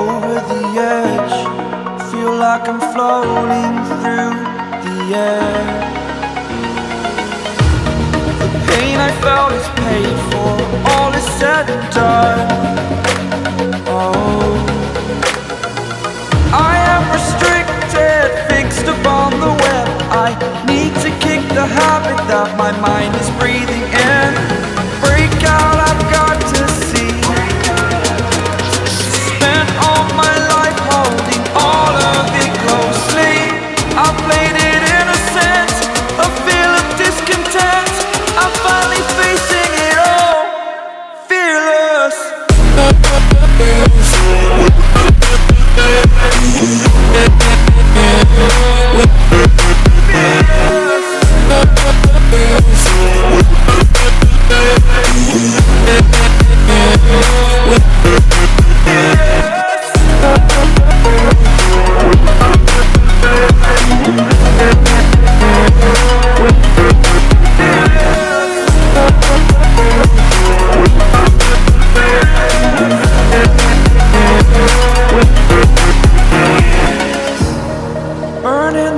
over the edge. Feel like I'm floating through the air. The pain I felt is paid for. All is said and done.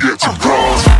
Get to bronze.